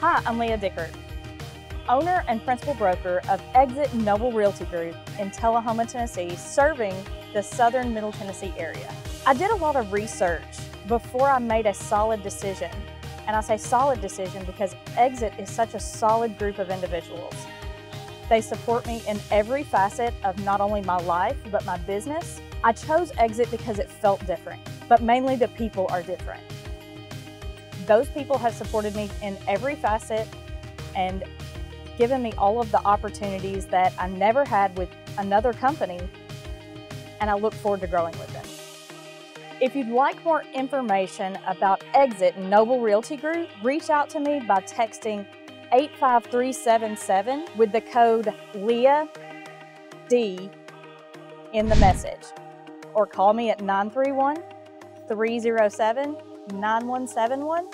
Hi, I'm Leah Dickert, owner and principal broker of Exit Noble Realty Group in Tullahoma, Tennessee, serving the southern Middle Tennessee area. I did a lot of research before I made a solid decision. And I say solid decision because Exit is such a solid group of individuals. They support me in every facet of not only my life, but my business. I chose Exit because it felt different, but mainly the people are different. Those people have supported me in every facet and given me all of the opportunities that I never had with another company, and I look forward to growing with them. If you'd like more information about Exit Noble Realty Group, reach out to me by texting 85377 with the code LEAH D in the message, or call me at 931 307 9171